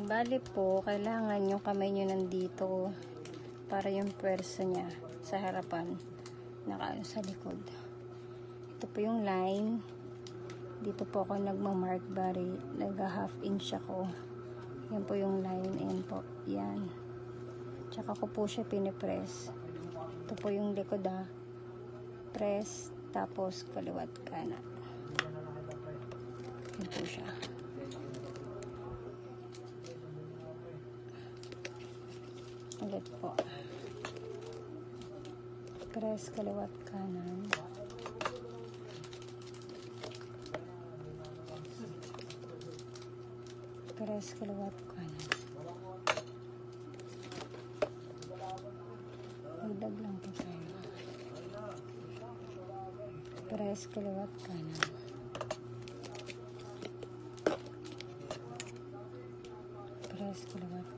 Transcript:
Bali po, kailangan yung kamay nyo nandito para yung pwersa niya sa harapan nakaano sa likod. Ito po yung line. Dito po ako nagmamark bari. Nag half inch ako. Yan po yung line. Ayan po. Yan. Tsaka ko po siya pinipress. Ito po yung likod ah. Press. Tapos kaliwat kanan. Yan po siya. Ulit po. Press kaliwat kanan. Press kaliwat kanan. Magdag lang po tayo. Press kaliwat kanan. Press kaliwat